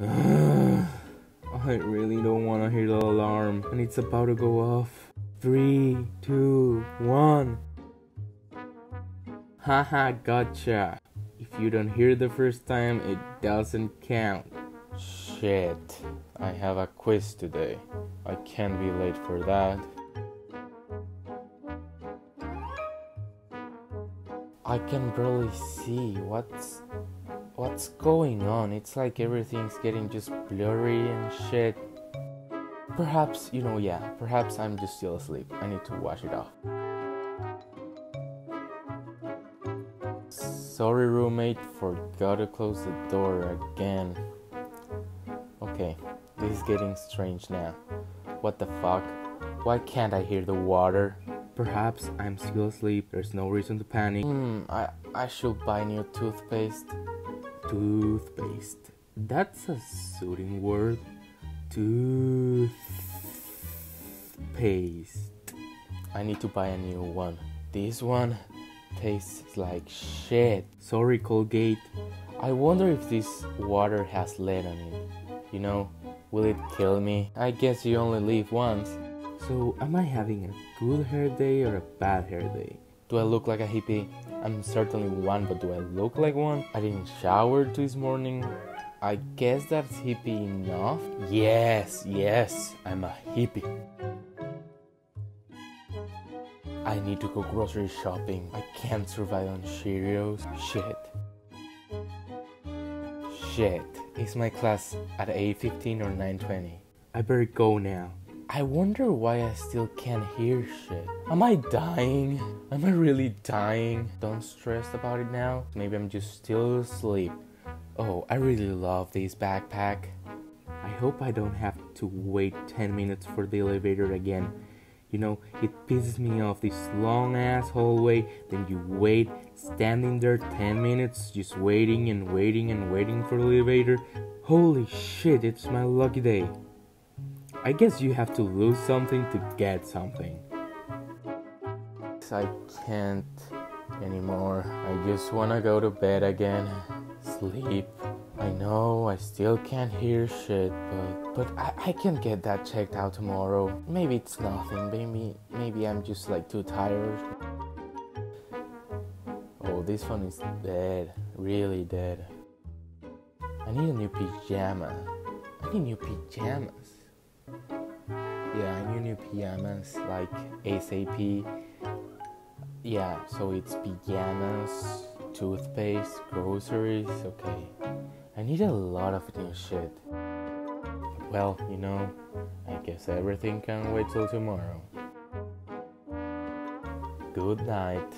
I really don't want to hear the alarm, and it's about to go off. Three, two, one. Haha, gotcha. If you don't hear the first time, it doesn't count. Shit, I have a quiz today. I can't be late for that. I can barely see what's what's going on. It's like everything's getting just blurry and shit. Perhaps, you know, yeah, perhaps I'm just still asleep. I need to wash it off. Sorry, roommate, forgot to close the door again. Okay, this is getting strange now. What the fuck? Why can't I hear the water? Perhaps I'm still asleep. There's no reason to panic. Hmm, I, I should buy new toothpaste. Toothpaste. That's a soothing word. Toothpaste. I need to buy a new one. This one tastes like shit. Sorry, Colgate. I wonder if this water has lead on it. You know, will it kill me? I guess you only live once. So, am I having a good hair day or a bad hair day? Do I look like a hippie? I'm certainly one, but do I look like one? I didn't shower this morning. I guess that's hippie enough. Yes, yes, I'm a hippie. I need to go grocery shopping. I can't survive on Cheerios. Shit. Shit. Is my class at 8.15 or 9.20? I better go now. I wonder why I still can't hear shit. Am I dying? Am I really dying? Don't stress about it now. Maybe I'm just still asleep. Oh, I really love this backpack. I hope I don't have to wait 10 minutes for the elevator again. You know, it pisses me off this long ass hallway. Then you wait, standing there 10 minutes, just waiting and waiting and waiting for the elevator. Holy shit, it's my lucky day. I guess you have to lose something to get something. I can't anymore. I just wanna go to bed again. Sleep. I know I still can't hear shit, but but I, I can get that checked out tomorrow. Maybe it's nothing. Maybe maybe I'm just like too tired. Oh, this one is dead. Really dead. I need a new pajama. I need new pajamas. Yeah, I need new pajamas like ASAP. Yeah, so it's pajamas, toothpaste, groceries. Okay, I need a lot of new shit. Well, you know, I guess everything can wait till tomorrow. Good night.